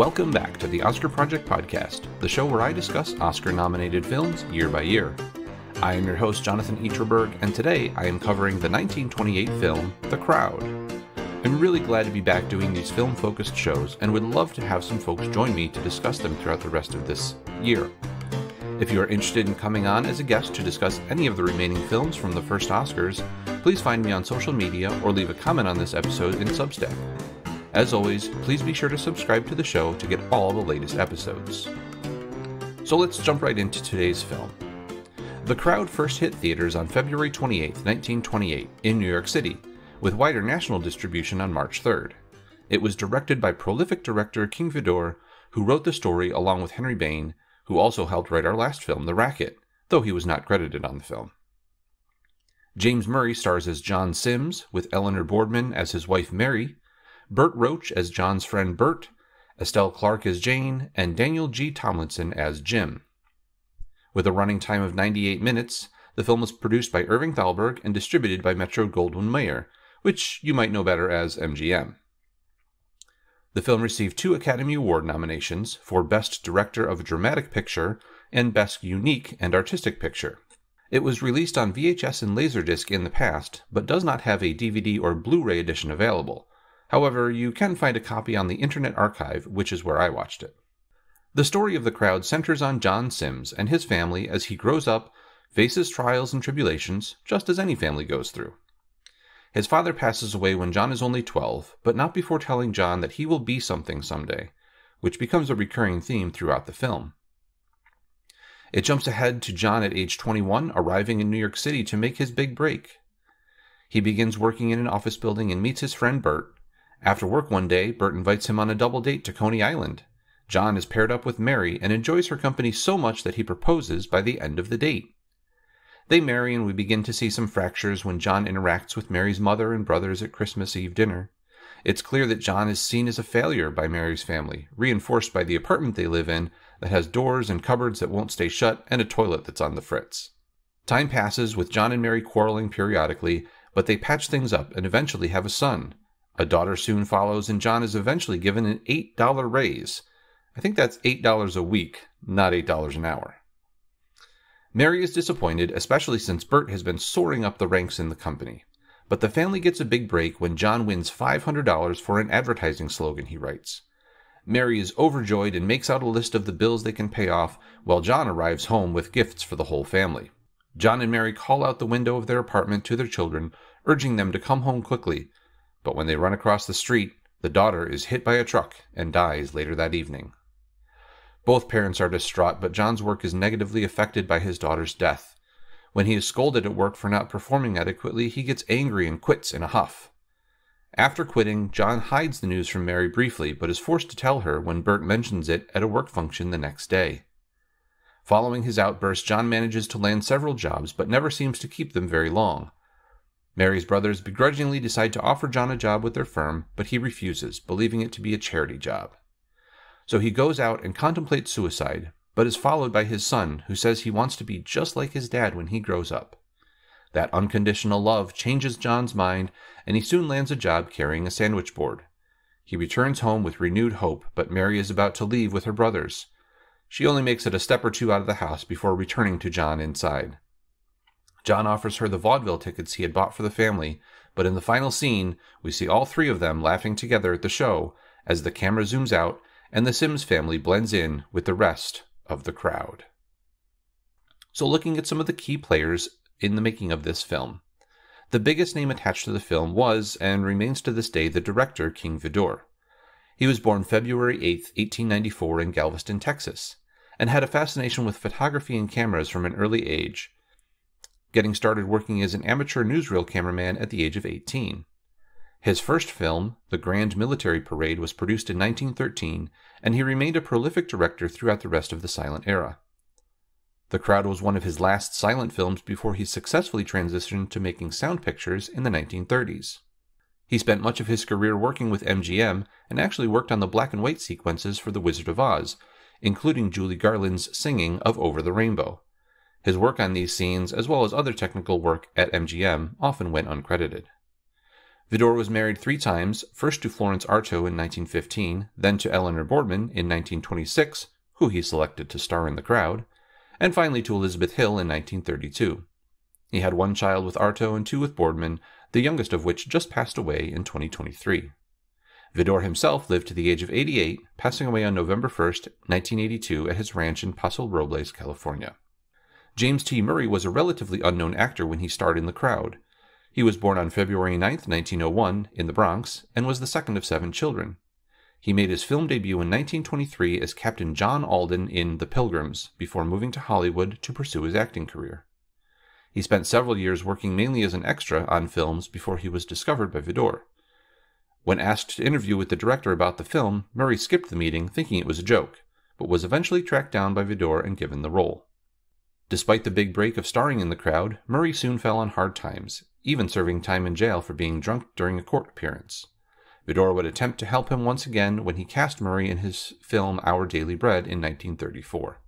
Welcome back to the Oscar Project Podcast, the show where I discuss Oscar nominated films year by year. I am your host, Jonathan Eaterberg, and today I am covering the 1928 film, The Crowd. I'm really glad to be back doing these film focused shows and would love to have some folks join me to discuss them throughout the rest of this year. If you are interested in coming on as a guest to discuss any of the remaining films from the first Oscars, please find me on social media or leave a comment on this episode in Substack. As always, please be sure to subscribe to the show to get all the latest episodes. So let's jump right into today's film. The Crowd first hit theaters on February 28, 1928, in New York City, with wider national distribution on March 3rd. It was directed by prolific director King Vidor, who wrote the story along with Henry Bain, who also helped write our last film, The Racket, though he was not credited on the film. James Murray stars as John Sims, with Eleanor Boardman as his wife Mary, Bert Roach as John's friend Bert, Estelle Clark as Jane, and Daniel G. Tomlinson as Jim. With a running time of 98 minutes, the film was produced by Irving Thalberg and distributed by Metro Goldwyn Mayer, which you might know better as MGM. The film received two Academy Award nominations for Best Director of a Dramatic Picture and Best Unique and Artistic Picture. It was released on VHS and Laserdisc in the past, but does not have a DVD or Blu ray edition available, However, you can find a copy on the Internet Archive, which is where I watched it. The story of the crowd centers on John Sims and his family as he grows up, faces trials and tribulations, just as any family goes through. His father passes away when John is only 12, but not before telling John that he will be something someday, which becomes a recurring theme throughout the film. It jumps ahead to John at age 21, arriving in New York City to make his big break. He begins working in an office building and meets his friend Bert, after work one day, Bert invites him on a double date to Coney Island. John is paired up with Mary and enjoys her company so much that he proposes by the end of the date. They marry, and we begin to see some fractures when John interacts with Mary's mother and brothers at Christmas Eve dinner. It's clear that John is seen as a failure by Mary's family, reinforced by the apartment they live in that has doors and cupboards that won't stay shut and a toilet that's on the fritz. Time passes with John and Mary quarreling periodically, but they patch things up and eventually have a son, a daughter soon follows, and John is eventually given an $8 raise. I think that's $8 a week, not $8 an hour. Mary is disappointed, especially since Bert has been soaring up the ranks in the company. But the family gets a big break when John wins $500 for an advertising slogan he writes. Mary is overjoyed and makes out a list of the bills they can pay off, while John arrives home with gifts for the whole family. John and Mary call out the window of their apartment to their children, urging them to come home quickly, but when they run across the street, the daughter is hit by a truck and dies later that evening. Both parents are distraught, but John's work is negatively affected by his daughter's death. When he is scolded at work for not performing adequately, he gets angry and quits in a huff. After quitting, John hides the news from Mary briefly, but is forced to tell her when Bert mentions it at a work function the next day. Following his outburst, John manages to land several jobs, but never seems to keep them very long. Mary's brothers begrudgingly decide to offer John a job with their firm, but he refuses, believing it to be a charity job. So he goes out and contemplates suicide, but is followed by his son, who says he wants to be just like his dad when he grows up. That unconditional love changes John's mind, and he soon lands a job carrying a sandwich board. He returns home with renewed hope, but Mary is about to leave with her brothers. She only makes it a step or two out of the house before returning to John inside. John offers her the vaudeville tickets he had bought for the family, but in the final scene, we see all three of them laughing together at the show as the camera zooms out and the Sims family blends in with the rest of the crowd. So, looking at some of the key players in the making of this film, the biggest name attached to the film was, and remains to this day, the director King Vidor. He was born February 8, 1894, in Galveston, Texas, and had a fascination with photography and cameras from an early age getting started working as an amateur newsreel cameraman at the age of 18. His first film, The Grand Military Parade, was produced in 1913, and he remained a prolific director throughout the rest of the silent era. The Crowd was one of his last silent films before he successfully transitioned to making sound pictures in the 1930s. He spent much of his career working with MGM and actually worked on the black and white sequences for The Wizard of Oz, including Judy Garland's singing of Over the Rainbow. His work on these scenes, as well as other technical work at MGM, often went uncredited. Vidor was married three times, first to Florence Arto in 1915, then to Eleanor Boardman in 1926, who he selected to star in The Crowd, and finally to Elizabeth Hill in 1932. He had one child with Arto and two with Boardman, the youngest of which just passed away in 2023. Vidor himself lived to the age of 88, passing away on November 1, 1982, at his ranch in Paso Robles, California. James T. Murray was a relatively unknown actor when he starred in The Crowd. He was born on February 9, 1901, in the Bronx, and was the second of seven children. He made his film debut in 1923 as Captain John Alden in The Pilgrims, before moving to Hollywood to pursue his acting career. He spent several years working mainly as an extra on films before he was discovered by Vidor. When asked to interview with the director about the film, Murray skipped the meeting thinking it was a joke, but was eventually tracked down by Vidor and given the role. Despite the big break of starring in the crowd, Murray soon fell on hard times, even serving time in jail for being drunk during a court appearance. Vidor would attempt to help him once again when he cast Murray in his film Our Daily Bread in 1934.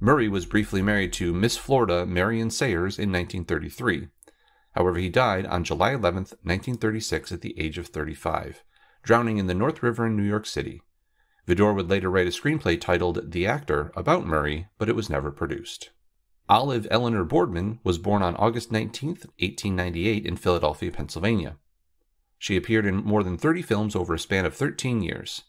Murray was briefly married to Miss Florida Marion Sayers in 1933. However, he died on July 11, 1936, at the age of 35, drowning in the North River in New York City. Vidor would later write a screenplay titled The Actor about Murray, but it was never produced. Olive Eleanor Boardman was born on August 19, 1898, in Philadelphia, Pennsylvania. She appeared in more than 30 films over a span of 13 years.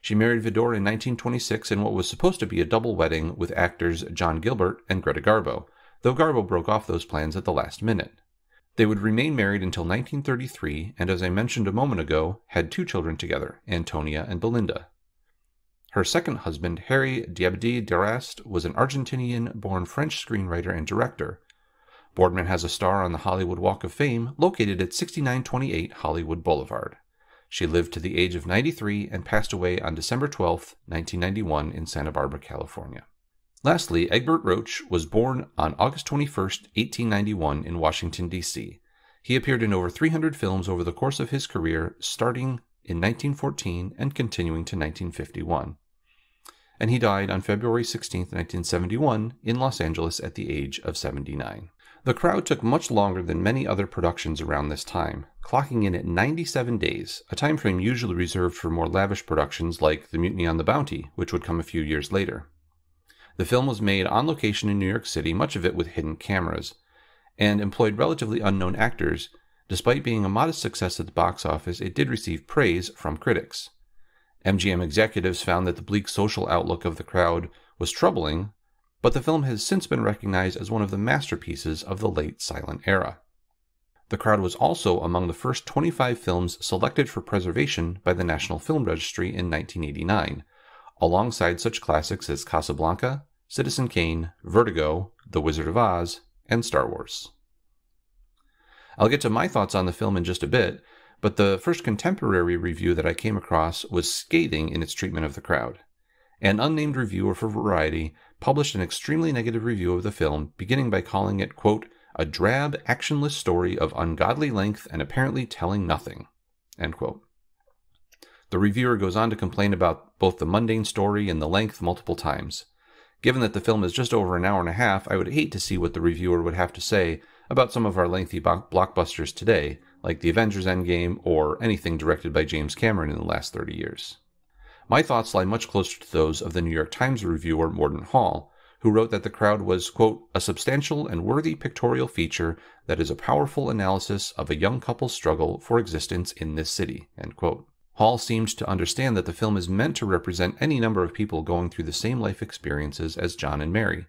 She married Vidor in 1926 in what was supposed to be a double wedding with actors John Gilbert and Greta Garbo, though Garbo broke off those plans at the last minute. They would remain married until 1933, and as I mentioned a moment ago, had two children together, Antonia and Belinda. Her second husband, Harry d'Abbadie d'Arrast, was an Argentinian born French screenwriter and director. Boardman has a star on the Hollywood Walk of Fame, located at 6928 Hollywood Boulevard. She lived to the age of 93 and passed away on December 12, 1991, in Santa Barbara, California. Lastly, Egbert Roach was born on August 21, 1891, in Washington, D.C. He appeared in over 300 films over the course of his career, starting in 1914 and continuing to 1951. And he died on February 16, 1971, in Los Angeles at the age of 79. The crowd took much longer than many other productions around this time, clocking in at 97 days, a time frame usually reserved for more lavish productions like The Mutiny on the Bounty, which would come a few years later. The film was made on location in New York City, much of it with hidden cameras, and employed relatively unknown actors Despite being a modest success at the box office, it did receive praise from critics. MGM executives found that the bleak social outlook of the crowd was troubling, but the film has since been recognized as one of the masterpieces of the late silent era. The crowd was also among the first 25 films selected for preservation by the National Film Registry in 1989, alongside such classics as Casablanca, Citizen Kane, Vertigo, The Wizard of Oz, and Star Wars. I'll get to my thoughts on the film in just a bit, but the first contemporary review that I came across was scathing in its treatment of the crowd. An unnamed reviewer for Variety published an extremely negative review of the film, beginning by calling it, quote, a drab, actionless story of ungodly length and apparently telling nothing. The reviewer goes on to complain about both the mundane story and the length multiple times. Given that the film is just over an hour and a half, I would hate to see what the reviewer would have to say about some of our lengthy blockbusters today, like the Avengers Endgame or anything directed by James Cameron in the last 30 years. My thoughts lie much closer to those of the New York Times reviewer Mordaunt Hall, who wrote that the crowd was, quote, a substantial and worthy pictorial feature that is a powerful analysis of a young couple's struggle for existence in this city, end quote. Hall seemed to understand that the film is meant to represent any number of people going through the same life experiences as John and Mary.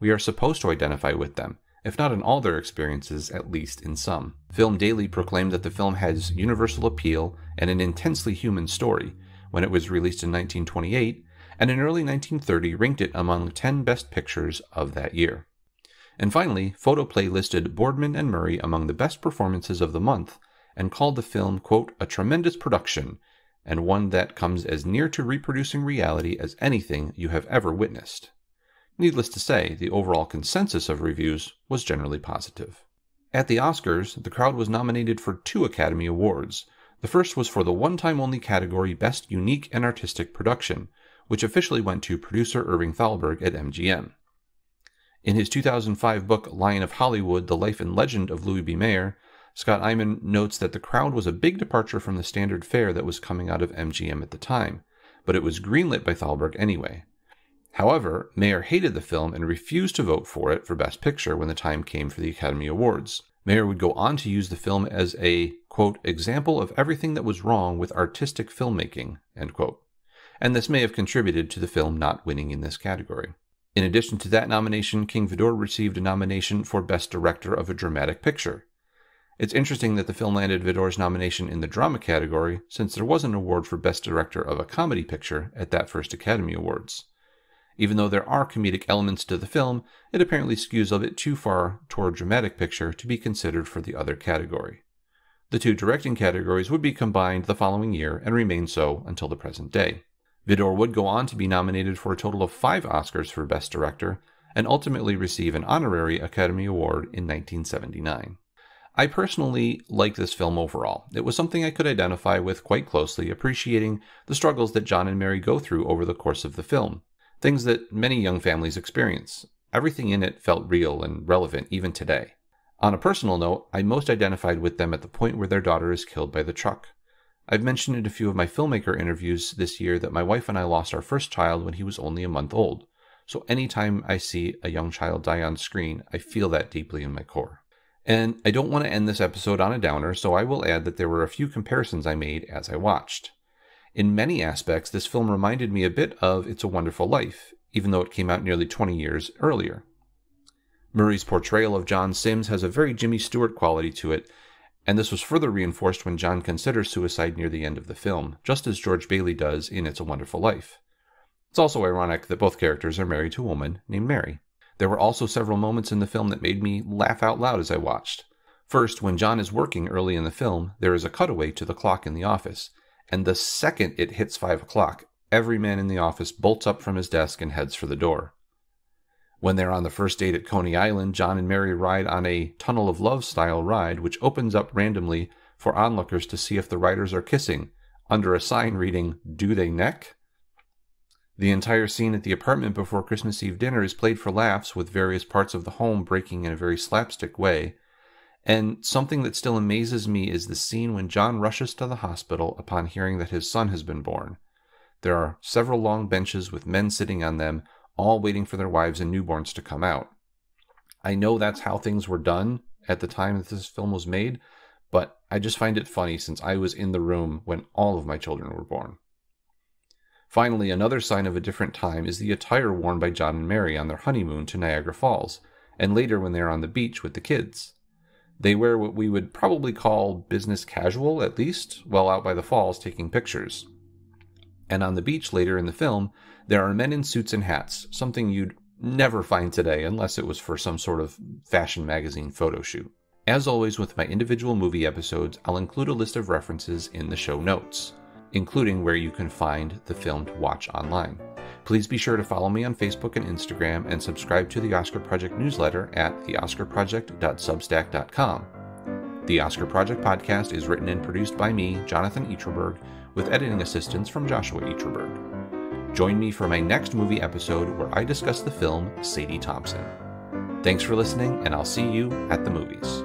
We are supposed to identify with them, if not in all their experiences, at least in some. Film Daily proclaimed that the film has universal appeal and an intensely human story when it was released in 1928, and in early 1930 ranked it among 10 best pictures of that year. And finally, Photoplay listed Boardman and Murray among the best performances of the month and called the film, quote, a tremendous production and one that comes as near to reproducing reality as anything you have ever witnessed. Needless to say, the overall consensus of reviews was generally positive. At the Oscars, the crowd was nominated for two Academy Awards. The first was for the one time only category Best Unique and Artistic Production, which officially went to producer Irving Thalberg at MGM. In his 2005 book Lion of Hollywood The Life and Legend of Louis B. Mayer, Scott Eyman notes that The Crowd was a big departure from the standard fare that was coming out of MGM at the time, but it was greenlit by Thalberg anyway. However, Mayer hated the film and refused to vote for it for Best Picture when the time came for the Academy Awards. Mayer would go on to use the film as a, quote, example of everything that was wrong with artistic filmmaking, end quote. And this may have contributed to the film not winning in this category. In addition to that nomination, King Vidor received a nomination for Best Director of a Dramatic Picture. It's interesting that the film landed Vidor's nomination in the drama category, since there was an award for Best Director of a Comedy Picture at that first Academy Awards. Even though there are comedic elements to the film, it apparently skews a bit too far toward dramatic picture to be considered for the other category. The two directing categories would be combined the following year and remain so until the present day. Vidor would go on to be nominated for a total of five Oscars for Best Director and ultimately receive an honorary Academy Award in 1979. I personally like this film overall. It was something I could identify with quite closely, appreciating the struggles that John and Mary go through over the course of the film, things that many young families experience. Everything in it felt real and relevant even today. On a personal note, I most identified with them at the point where their daughter is killed by the truck. I've mentioned in a few of my filmmaker interviews this year that my wife and I lost our first child when he was only a month old. So anytime I see a young child die on screen, I feel that deeply in my core. And I don't want to end this episode on a downer, so I will add that there were a few comparisons I made as I watched. In many aspects, this film reminded me a bit of It's a Wonderful Life, even though it came out nearly 20 years earlier. Murray's portrayal of John Sims has a very Jimmy Stewart quality to it, and this was further reinforced when John considers suicide near the end of the film, just as George Bailey does in It's a Wonderful Life. It's also ironic that both characters are married to a woman named Mary. There were also several moments in the film that made me laugh out loud as I watched. First, when John is working early in the film, there is a cutaway to the clock in the office, and the second it hits five o'clock, every man in the office bolts up from his desk and heads for the door. When they're on the first date at Coney Island, John and Mary ride on a Tunnel of Love style ride, which opens up randomly for onlookers to see if the riders are kissing, under a sign reading, Do they neck? The entire scene at the apartment before Christmas Eve dinner is played for laughs, with various parts of the home breaking in a very slapstick way. And something that still amazes me is the scene when John rushes to the hospital upon hearing that his son has been born. There are several long benches with men sitting on them, all waiting for their wives and newborns to come out. I know that's how things were done at the time that this film was made, but I just find it funny since I was in the room when all of my children were born. Finally, another sign of a different time is the attire worn by John and Mary on their honeymoon to Niagara Falls, and later when they are on the beach with the kids. They wear what we would probably call business casual, at least, while out by the falls taking pictures. And on the beach later in the film, there are men in suits and hats, something you'd never find today unless it was for some sort of fashion magazine photo shoot. As always, with my individual movie episodes, I'll include a list of references in the show notes, including where you can find the film to watch online. Please be sure to follow me on Facebook and Instagram and subscribe to the Oscar Project newsletter at theoscarproject.substack.com. The Oscar Project podcast is written and produced by me, Jonathan Eatroberg, with editing assistance from Joshua Eatroberg. Join me for my next movie episode where I discuss the film Sadie Thompson. Thanks for listening, and I'll see you at the movies.